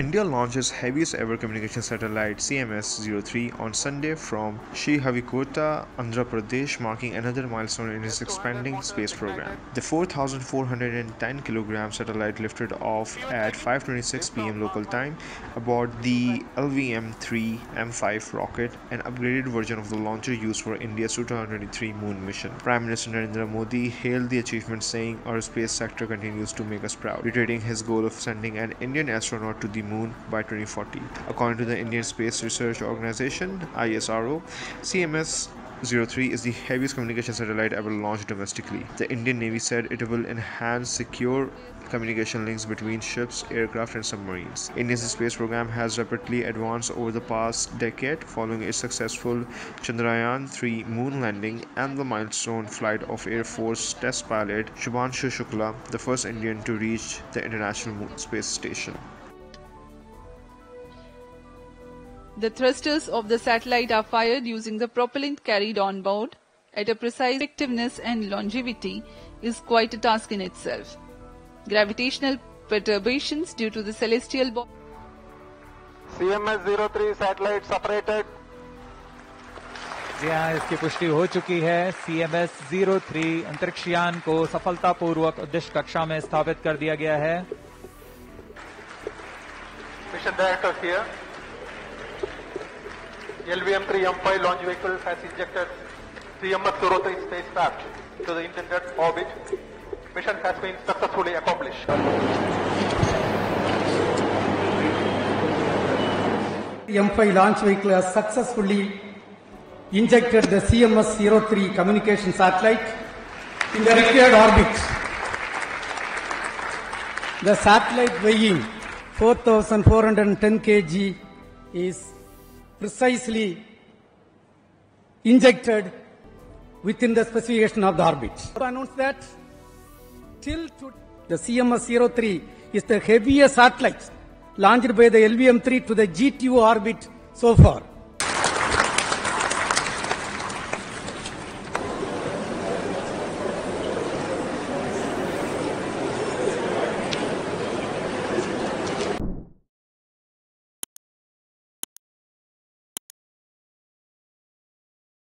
India launches heaviest ever communication satellite CMS-03 on Sunday from Sriharikota, Andhra Pradesh, marking another milestone in its expanding space program. The 4,410 kg satellite lifted off at 5:26 p.m. local time aboard the LVM-3 M5 rocket, an upgraded version of the launcher used for India's 2023 moon mission. Prime Minister Narendra Modi hailed the achievement, saying, "Our space sector continues to make us proud," reiterating his goal of sending an Indian astronaut to the moon by 2040. According to the Indian Space Research Organization (ISRO), CMS 03 is the heaviest communication satellite ever launched domestically. The Indian Navy said it will enhance secure communication links between ships, aircraft, and submarines. India's space program has rapidly advanced over the past decade following its successful Chandrayaan 3 moon landing and the milestone flight of Air Force test pilot Shubhanshu Shukla, the first Indian to reach the International Space Station. The thrusters of the satellite are fired using the propellant carried on board. At a precise effectiveness and longevity is quite a task in itself. Gravitational perturbations due to the celestial body CMS-03 satellite separated. जी हाँ इसकी पुष्टि हो चुकी है CMS zero three अंतरिक्षयान को सफलतापूर्वक उद्देश्य कक्षा में स्थापित कर दिया गया है Mission director here. LVM-3 M5 launch vehicle has injected CMS-03 spacecraft to the intended orbit. Mission has been successfully accomplished. M5 launch vehicle has successfully injected the CMS-03 communication satellite in the required orbit. The satellite weighing 4,410 kg is precisely injected within the specification of the orbit. To announce that till to the CMS-03 is the heaviest satellite launched by the LVM-3 to the GTO orbit so far.